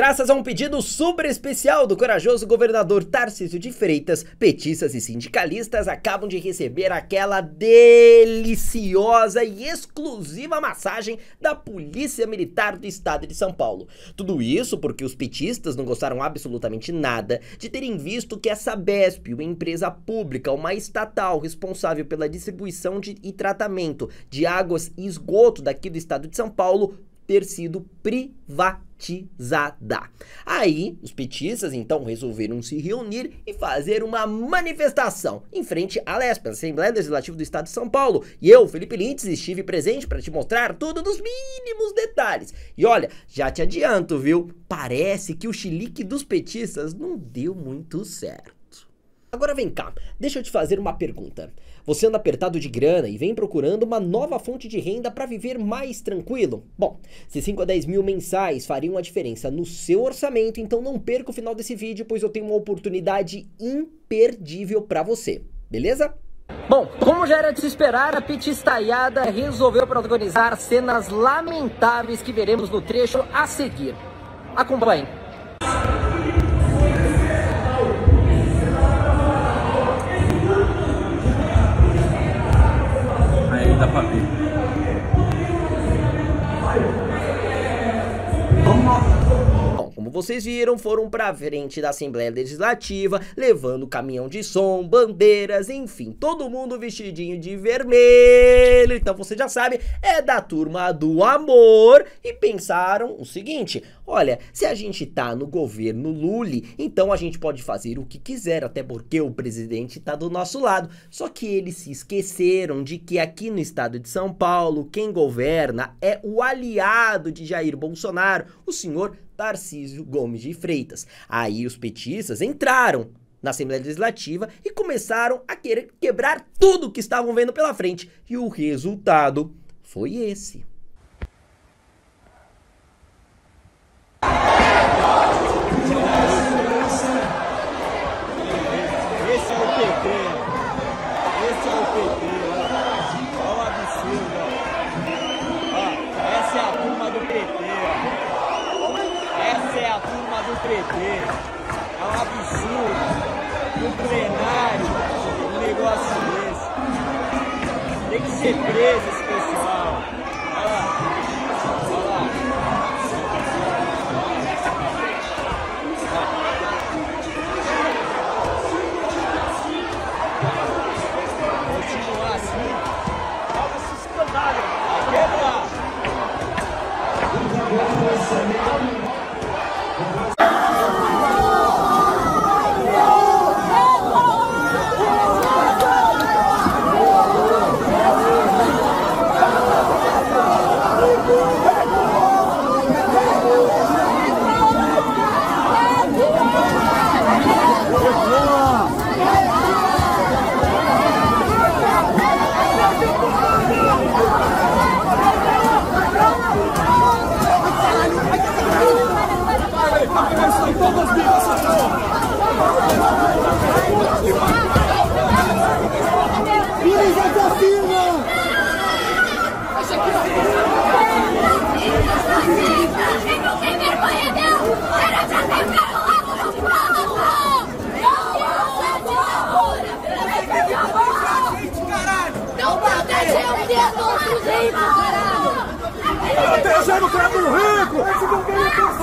Graças a um pedido super especial do corajoso governador Tarcísio de Freitas, petistas e sindicalistas acabam de receber aquela deliciosa e exclusiva massagem da Polícia Militar do Estado de São Paulo. Tudo isso porque os petistas não gostaram absolutamente nada de terem visto que a Sabesp, uma empresa pública, uma estatal responsável pela distribuição de, e tratamento de águas e esgoto daqui do estado de São Paulo, ter sido privatizada. Aí, os petistas então resolveram se reunir e fazer uma manifestação em frente à LESP, Assembleia Legislativa do Estado de São Paulo. E eu, Felipe Lintz, estive presente para te mostrar tudo nos mínimos detalhes. E olha, já te adianto, viu? Parece que o chilique dos petistas não deu muito certo. Agora vem cá, deixa eu te fazer uma pergunta. Você anda apertado de grana e vem procurando uma nova fonte de renda para viver mais tranquilo? Bom, se 5 a 10 mil mensais fariam a diferença no seu orçamento, então não perca o final desse vídeo, pois eu tenho uma oportunidade imperdível para você, beleza? Bom, como já era de se esperar, a petistaiada resolveu protagonizar cenas lamentáveis que veremos no trecho a seguir. Acompanhe. Dá vocês viram, foram pra frente da Assembleia Legislativa, levando caminhão de som, bandeiras, enfim, todo mundo vestidinho de vermelho. Então você já sabe, é da turma do amor. E pensaram o seguinte: olha, se a gente tá no governo Lully, então a gente pode fazer o que quiser, até porque o presidente tá do nosso lado. Só que eles se esqueceram de que aqui no estado de São Paulo, quem governa é o aliado de Jair Bolsonaro, o senhor Tarcísio Gomes de Freitas. Aí os petistas entraram na Assembleia Legislativa e começaram a querer quebrar tudo que estavam vendo pela frente. E o resultado foi esse. Desse. Tem que ser preso esse pessoal. Olha lá. Olha lá. Continuar assim. Olha esse escândalo. Quebra. Quem não tem vergonha não! Era pra ter carro logo no prova! Não protegeu o dedo outros aí, caralho!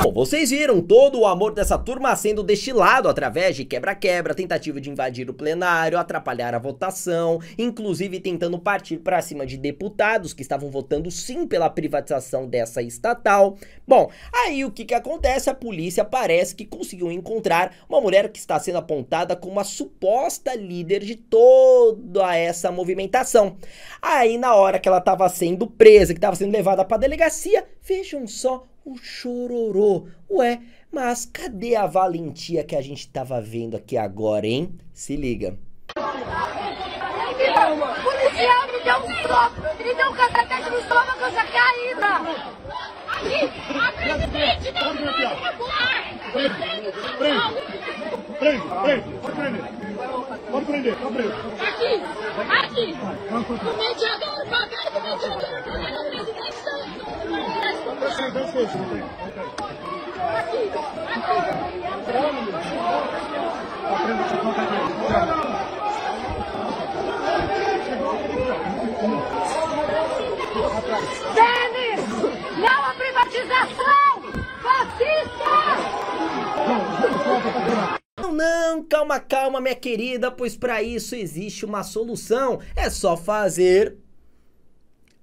Bom, vocês viram todo o amor dessa turma sendo destilado através de quebra-quebra, tentativa de invadir o plenário, atrapalhar a votação, inclusive tentando partir para cima de deputados que estavam votando sim pela privatização dessa estatal. Bom, aí o que que acontece? A polícia parece que conseguiu encontrar uma mulher que está sendo apontada como a suposta líder de toda essa movimentação. Aí na hora que ela estava sendo presa, que estava sendo levada para delegacia, vejam só o chororô. Ué, mas cadê a valentia que a gente tava vendo aqui agora, hein? Se liga. O deu um ele deu um caída! Aqui. Aqui! O mediador, o do mediador, o da... Denis! Não a privatização! Fascista! Não, não, calma, calma, minha querida, pois para isso existe uma solução. É só fazer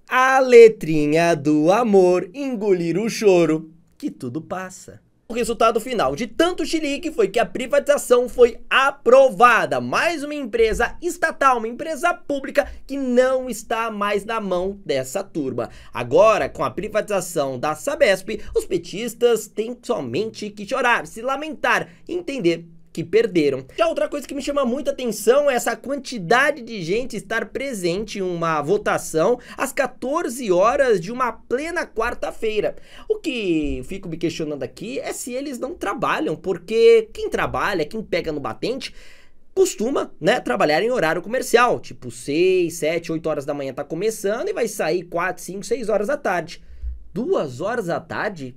a letrinha do amor, engolir o choro, que tudo passa. O resultado final de tanto chilique foi que a privatização foi aprovada. Mais uma empresa estatal, uma empresa pública que não está mais na mão dessa turma. Agora, com a privatização da Sabesp, os petistas têm somente que chorar, se lamentar e entender que perderam. Já outra coisa que me chama muita atenção é essa quantidade de gente estar presente em uma votação às 14 horas de uma plena quarta-feira. O que fico me questionando aqui é se eles não trabalham, porque quem trabalha, quem pega no batente, costuma, né, trabalhar em horário comercial, tipo 6, 7, 8 horas da manhã tá começando e vai sair 4, 5, 6 horas da tarde. Duas horas da tarde?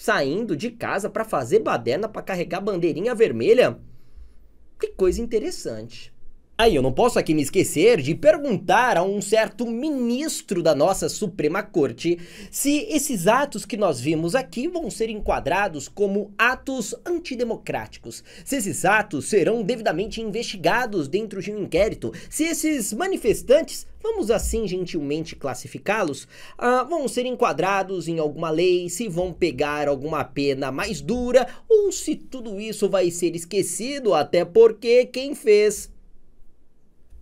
Saindo de casa para fazer baderna para carregar bandeirinha vermelha. Que coisa interessante. Aí eu não posso aqui me esquecer de perguntar a um certo ministro da nossa Suprema Corte se esses atos que nós vimos aqui vão ser enquadrados como atos antidemocráticos, se esses atos serão devidamente investigados dentro de um inquérito, se esses manifestantes vamos assim gentilmente classificá-los, ah, vão ser enquadrados em alguma lei, se vão pegar alguma pena mais dura, ou se tudo isso vai ser esquecido, até porque quem fez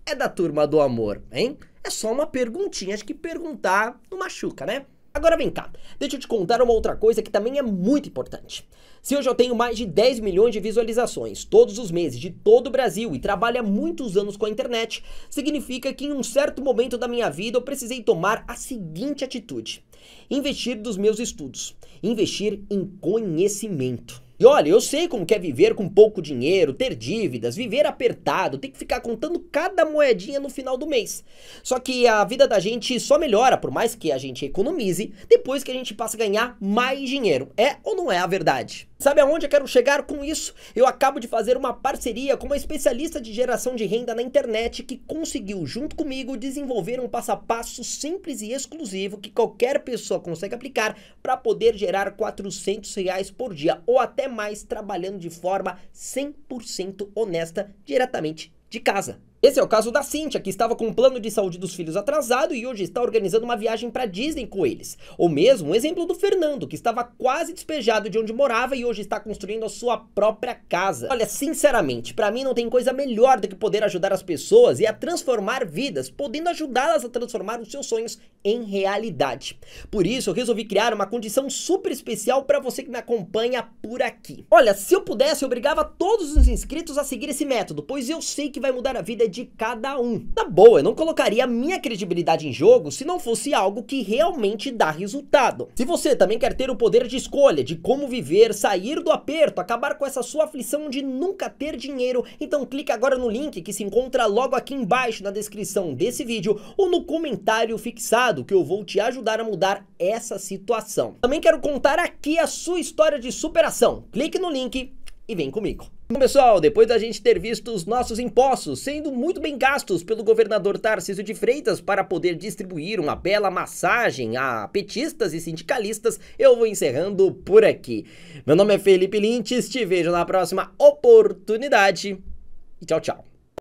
é da turma do amor, hein? É só uma perguntinha, acho que perguntar não machuca, né? Agora vem cá, deixa eu te contar uma outra coisa que também é muito importante. Se eu tenho mais de 10 milhões de visualizações todos os meses de todo o Brasil e trabalho há muitos anos com a internet, significa que em um certo momento da minha vida eu precisei tomar a seguinte atitude: investir dos meus estudos, investir em conhecimento. E olha, eu sei como quer viver com pouco dinheiro, ter dívidas, viver apertado, ter que ficar contando cada moedinha no final do mês. Só que a vida da gente só melhora, por mais que a gente economize, depois que a gente passa a ganhar mais dinheiro. É ou não é a verdade? Sabe aonde eu quero chegar com isso? Eu acabo de fazer uma parceria com uma especialista de geração de renda na internet que conseguiu, junto comigo, desenvolver um passo a passo simples e exclusivo que qualquer pessoa consegue aplicar para poder gerar 400 reais por dia ou até mais trabalhando de forma 100% honesta diretamente de casa. Esse é o caso da Cíntia, que estava com um plano de saúde dos filhos atrasado e hoje está organizando uma viagem para Disney com eles. Ou mesmo um exemplo do Fernando, que estava quase despejado de onde morava e hoje está construindo a sua própria casa. Olha, sinceramente, para mim não tem coisa melhor do que poder ajudar as pessoas e a transformar vidas, podendo ajudá-las a transformar os seus sonhos em realidade. Por isso, eu resolvi criar uma condição super especial para você que me acompanha por aqui. Olha, se eu pudesse, eu obrigava todos os inscritos a seguir esse método, pois eu sei que vai mudar a vida de cada um. Na boa, eu não colocaria minha credibilidade em jogo se não fosse algo que realmente dá resultado. Se você também quer ter o poder de escolha de como viver, sair do aperto, acabar com essa sua aflição de nunca ter dinheiro, então clique agora no link que se encontra logo aqui embaixo na descrição desse vídeo ou no comentário fixado que eu vou te ajudar a mudar essa situação. Também quero contar aqui a sua história de superação. Clique no link e vem comigo. Bom, pessoal, depois da gente ter visto os nossos impostos sendo muito bem gastos pelo governador Tarcísio de Freitas para poder distribuir uma bela massagem a petistas e sindicalistas, eu vou encerrando por aqui. Meu nome é Felipe Lintes, te vejo na próxima oportunidade tchau, tchau.